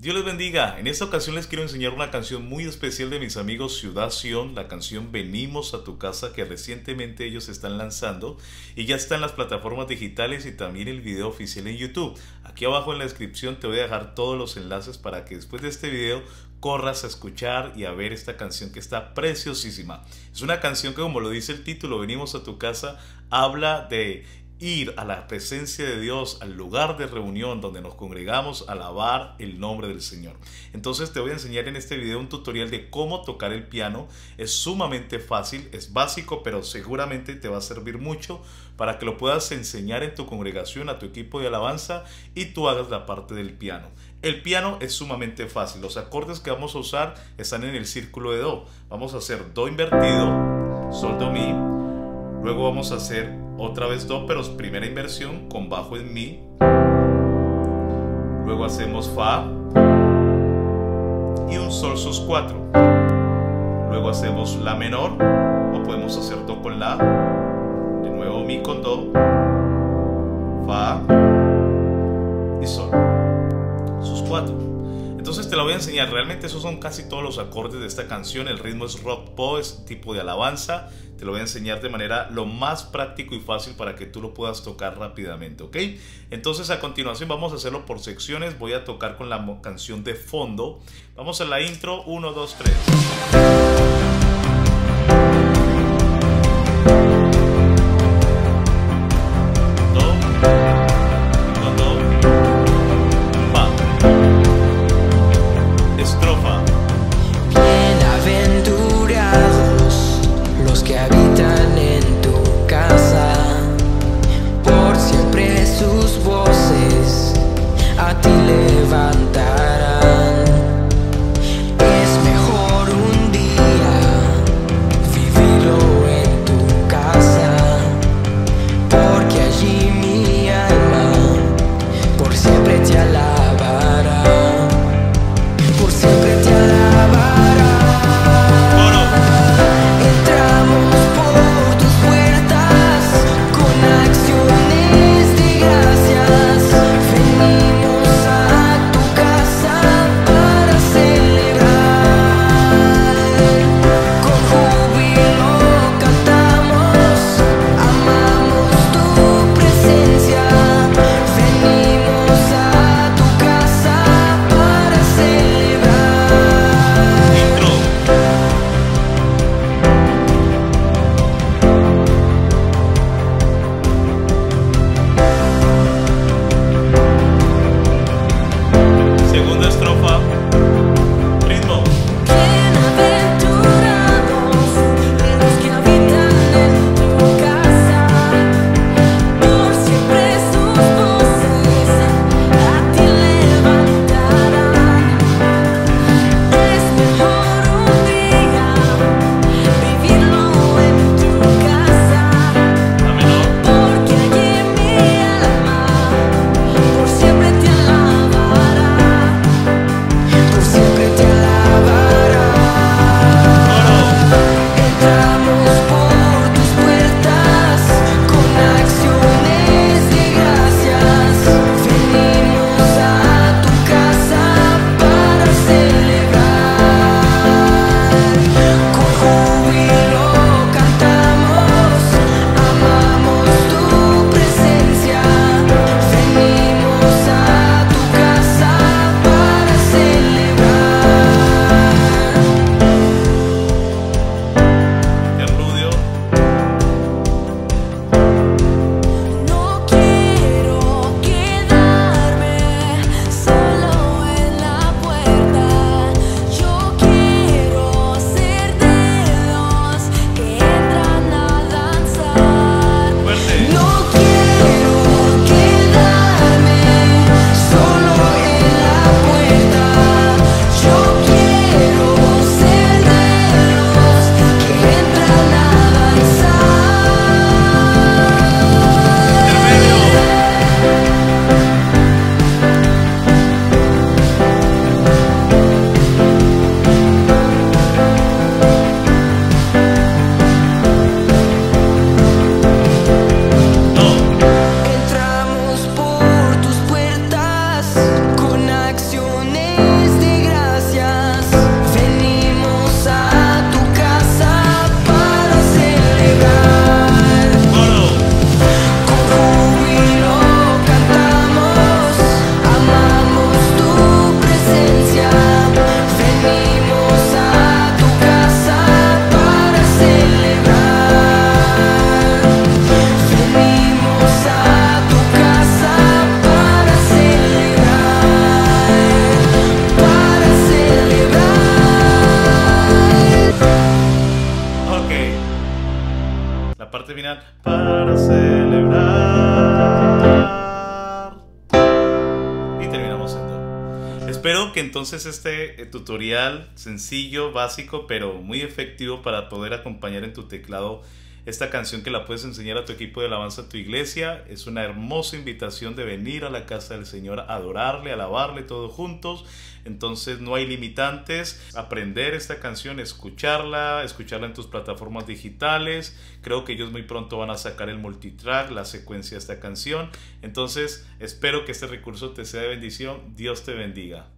Dios les bendiga. En esta ocasión les quiero enseñar una canción muy especial de mis amigos Ciudad Sion, la canción Venimos a tu casa que recientemente ellos están lanzando y ya está en las plataformas digitales y también el video oficial en YouTube. Aquí abajo en la descripción te voy a dejar todos los enlaces para que después de este video corras a escuchar y a ver esta canción que está preciosísima. Es una canción que como lo dice el título, Venimos a tu casa, habla de ir a la presencia de Dios, al lugar de reunión donde nos congregamos a alabar el nombre del Señor. Entonces te voy a enseñar en este video un tutorial de cómo tocar el piano. Es sumamente fácil, es básico, pero seguramente te va a servir mucho para que lo puedas enseñar en tu congregación, a tu equipo de alabanza y tú hagas la parte del piano. El piano es sumamente fácil. Los acordes que vamos a usar están en el círculo de Do. Vamos a hacer Do invertido, Sol, Do, Mi. Luego vamos a hacer otra vez do, pero primera inversión con bajo en mi. Luego hacemos fa y un sol sus 4. Luego hacemos la menor o podemos hacer do con la. De nuevo mi con do, te lo voy a enseñar. Realmente esos son casi todos los acordes de esta canción. El ritmo es rock pop, es tipo de alabanza. Te lo voy a enseñar de manera lo más práctico y fácil para que tú lo puedas tocar rápidamente, ¿ok? Entonces a continuación vamos a hacerlo por secciones. Voy a tocar con la canción de fondo. Vamos a la intro 1, 2, 3. Para celebrar. Y terminamos en. Espero que entonces este eh, tutorial sencillo, básico, pero muy efectivo para poder acompañar en tu teclado esta canción que la puedes enseñar a tu equipo de alabanza, a tu iglesia. Es una hermosa invitación de venir a la casa del Señor, adorarle, alabarle todos juntos. Entonces no hay limitantes. Aprender esta canción, escucharla, escucharla en tus plataformas digitales. Creo que ellos muy pronto van a sacar el multitrack, la secuencia de esta canción. Entonces espero que este recurso te sea de bendición. Dios te bendiga.